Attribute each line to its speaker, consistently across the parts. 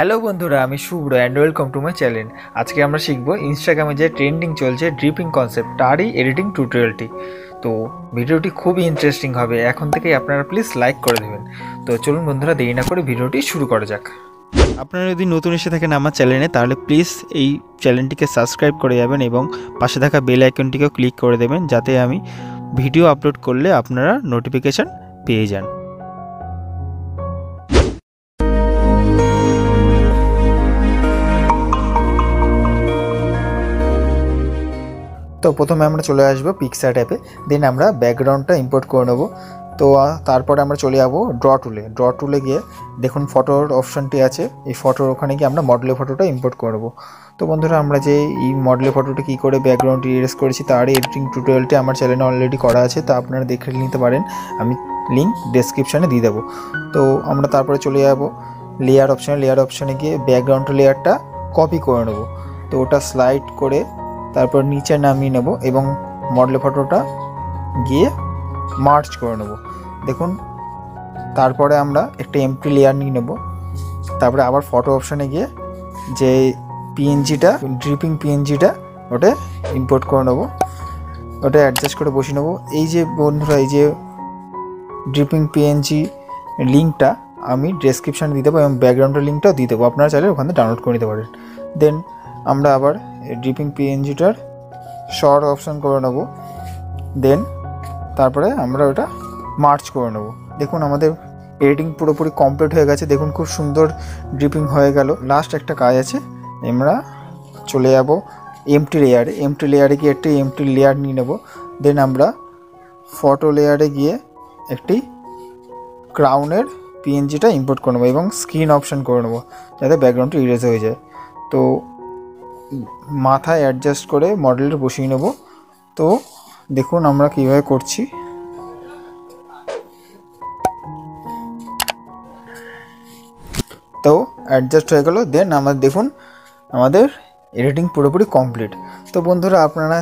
Speaker 1: Hello বন্ধুরা, আমি Shubhra and welcome to my channel আজকে আমরা শিখব ইনস্টাগ্রামে যে ট্রেন্ডিং চলছে ড্রিপিং কনসেপ্ট তারই এডিটিং টিউটোরিয়ালটি তো ভিডিওটি খুবই ইন্টারেস্টিং হবে, এখন থেকেই আপনারা প্লিজ লাইক করে দেবেন। তো চলুন বন্ধুরা, দেরি না করে ভিডিওটি শুরু করা যাক।
Speaker 2: আপনারা যদি নতুন এসে থাকেন আমার চ্যানেলে তাহলে প্লিজ এই চ্যানেলটিকে সাবস্ক্রাইব করে যাবেন এবং পাশে থাকা বেল আইকনটিকেও ক্লিক করে দেবেন, যাতে আমি ভিডিও আপলোড করলে আপনারা নোটিফিকেশান পেয়ে যান।
Speaker 1: তো প্রথমে আমরা চলে আসব পিকচার অ্যাপে দেন আমরা ব্যাকগ্রাউন্ডটা ইম্পোর্ট করে নেব। তো তারপরে আমরা চলে যাব ড্র টুলে ড্র টুলে গিয়ে দেখুন ফটোর অপশানটি আছে। এই ফটোর ওখানে গিয়ে আমরা মডেলের ফটোটা ইম্পোর্ট করে নেব। তো বন্ধুরা, আমরা যে এই মডেলের ফটোটা কী করে ব্যাকগ্রাউন্ড ইরেজ করেছি, তার এডিটিং টিউটোরিয়ালটি আমার চ্যানেলে অলরেডি করা আছে, তা আপনারা দেখে নিতে পারেন। আমি লিঙ্ক ডেসক্রিপশানে দিয়ে দেবো। তো, আমরা তারপরে চলে যাব লেয়ার অপশানে লেয়ার অপশানে গিয়ে ব্যাকগ্রাউন্ড লেয়ারটা কপি করে নেব। তো, ওটা স্লাইড করে তারপর নিচে নামিয়ে নেব এবং মডেল ফটোটা গিয়ে মার্চ করে নেব। দেখুন, তারপরে আমরা একটা এমটি লেয়ার নিয়ে নেব। তারপরে আবার ফটো অপশানে গিয়ে যে পিএনজিটা ড্রিপিং পিএনজিটা ওটা ইম্পোর্ট করে নেব। ওটা অ্যাডজাস্ট করে বসিয়ে নেব। এই যে বন্ধুরা, এই যে ড্রিপিং পিএনজি লিঙ্কটা আমি ডেসক্রিপশানে দিয়ে দেবো এবং ব্যাকগ্রাউন্ডের লিঙ্কটাও দিয়ে দেবো। আপনারা চাইলে ওখানে ডাউনলোড করে নিতে পারেন। দেন আমরা আবার ড্রিপিং পিএনজিটার শর্ট অপশান করে নেব। দেন তারপরে আমরা ওটা মার্চ করে নেব। দেখুন আমাদের এডিটিং পুরোপুরি কমপ্লিট হয়ে গেছে। দেখুন খুব সুন্দর ড্রিপিং হয়ে গেল। লাস্ট একটা কাজ আছে। আমরা চলে যাব এমটি লেয়ারে এমটি লেয়ারে গিয়ে একটি এমটি লেয়ার নিয়ে নেব। দেন আমরা ফটো লেয়ারে গিয়ে একটি ক্রাউনের পিএনজিটা ইম্পোর্ট করে নেব এবং স্ক্রিন অপশান করে নেব, যাতে ব্যাকগ্রাউন্ডটা ইরেজ হয়ে যায়। তো মাথায় অ্যাডজাস্ট করে মডেলটা বসিয়ে নেব। তো দেখুন আমরা কীভাবে করছি। তো অ্যাডজাস্ট হয়ে গেল দেন আমাদের দেখুন আমাদের এডিটিং পুরোপুরি কমপ্লিট তো বন্ধুরা, আপনারা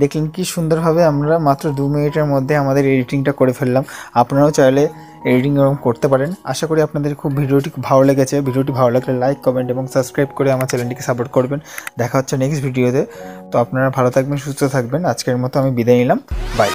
Speaker 1: দেখলেন কি সুন্দরভাবে আমরা মাত্র দু মিনিটের মধ্যে আমাদের এডিটিংটা করে ফেললাম। আপনারাও চাইলে এডিটিং করতে পারেন। আশা করি আপনাদের খুব ভিডিওটি ভালো লেগেছে। ভিডিওটি ভালো লাগলে লাইক কমেন্ট এবং সাবস্ক্রাইব করে আমার চ্যানেলটিকে সাপোর্ট করবেন। দেখা হচ্ছে নেক্সট ভিডিওতে তো। আপনারা ভালো থাকবেন, সুস্থ থাকবেন। আজকের মতো আমি বিদায় নিলাম। বাই